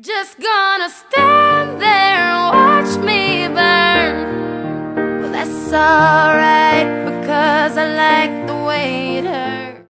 Just gonna stay. alright because I like the way